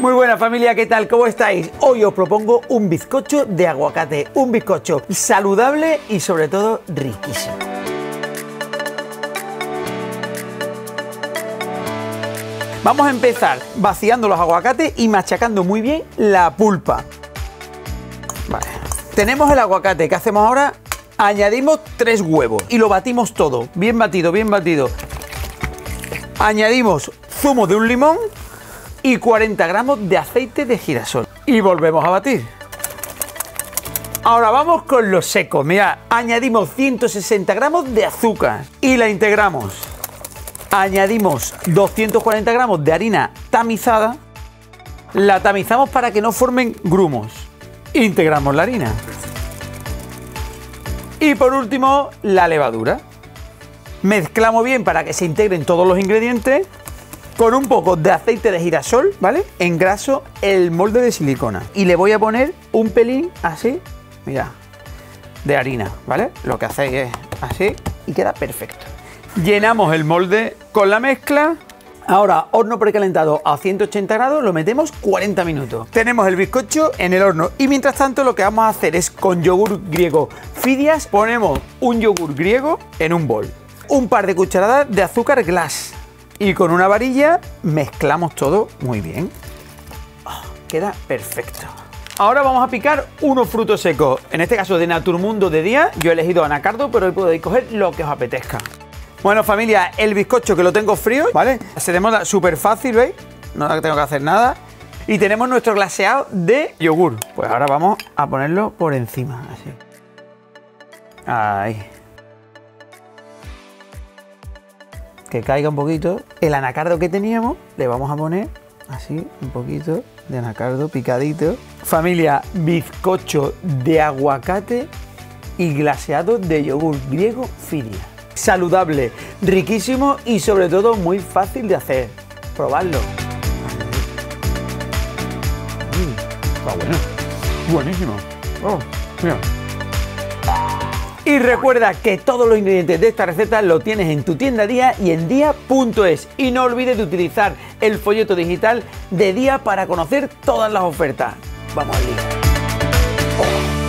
Muy buena familia, ¿qué tal? ¿Cómo estáis? Hoy os propongo un bizcocho de aguacate, un bizcocho saludable y sobre todo riquísimo. Vamos a empezar vaciando los aguacates y machacando muy bien la pulpa. Tenemos el aguacate, ¿qué hacemos ahora? Añadimos tres huevos y lo batimos todo, bien batido, bien batido. Añadimos zumo de un limón y 40 gramos de aceite de girasol. Y volvemos a batir. Ahora vamos con lo seco. Mira, añadimos 160 gramos de azúcar y la integramos. Añadimos 240 gramos de harina tamizada. La tamizamos para que no formen grumos. Integramos la harina. Y por último, la levadura. Mezclamos bien para que se integren todos los ingredientes. Con un poco de aceite de girasol, ¿vale? Engraso el molde de silicona. Y le voy a poner un pelín así, mira, de harina, ¿vale? Lo que hacéis es así y queda perfecto. Llenamos el molde con la mezcla. Ahora, horno precalentado a 180 grados, lo metemos 40 minutos. Tenemos el bizcocho en el horno y mientras tanto lo que vamos a hacer es con yogur griego Fidias, ponemos un yogur griego en un bol un par de cucharadas de azúcar glass y con una varilla mezclamos todo muy bien. Oh, queda perfecto. Ahora vamos a picar unos frutos secos, en este caso de Naturmundo de día. Yo he elegido anacardo, pero hoy podéis coger lo que os apetezca. Bueno familia, el bizcocho que lo tengo frío, ¿vale? Se demoda súper fácil, ¿veis? No tengo que hacer nada. Y tenemos nuestro glaseado de yogur. Pues ahora vamos a ponerlo por encima, así. Ahí. Que caiga un poquito. El anacardo que teníamos le vamos a poner así un poquito de anacardo picadito. Familia, bizcocho de aguacate y glaseado de yogur griego Fidia. Saludable, riquísimo y sobre todo muy fácil de hacer. Probadlo. Mm, está bueno. Buenísimo. Oh, mira. Y recuerda que todos los ingredientes de esta receta lo tienes en tu tienda día y en día.es. Y no olvides de utilizar el folleto digital de día para conocer todas las ofertas. Vamos al día.